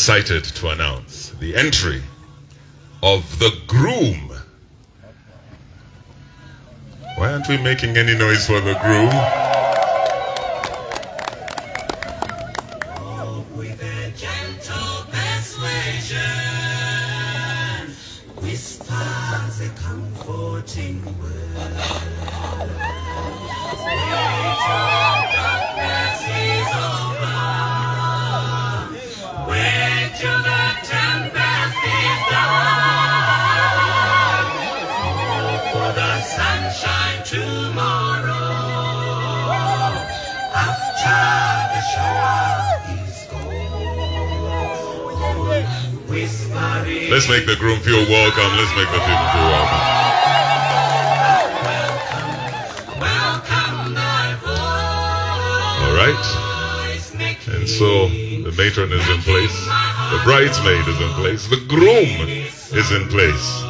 excited to announce the entry of the groom. Why aren't we making any noise for the groom? Whispers a comforting word. Sunshine tomorrow. After the shower is gone. Whispering. Let's make the groom feel welcome. Let's make the people feel welcome. Welcome thy All right. And so the matron is in place, the bridesmaid is in place, the groom is in place.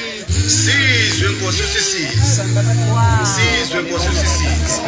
6, 1 conscience 6. 6, 1 conscience 6.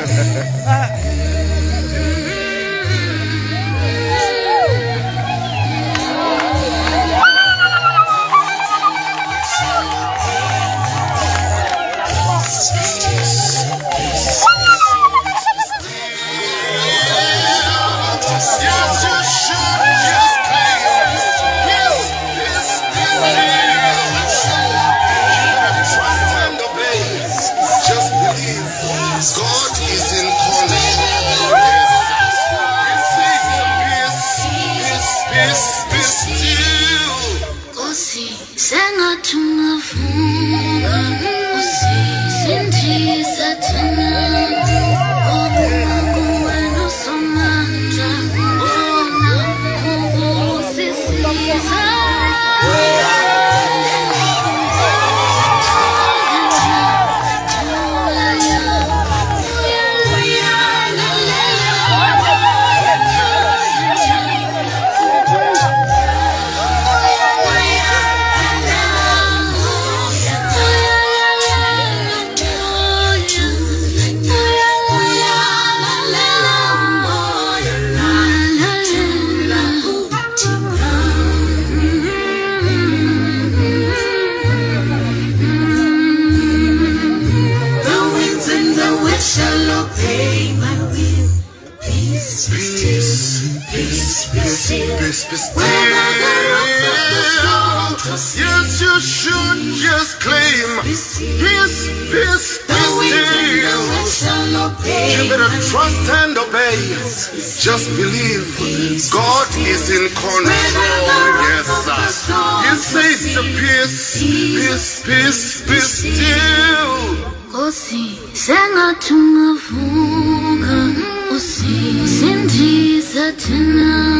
Peace, peace, peace, peace. Yes, you should just claim. Peace, Peace, peace, You better trust and obey. Just believe God is in control. Yes, sir. He says the peace, peace, peace, peace still. Nkosi sengathi ungavuka usisindisa thina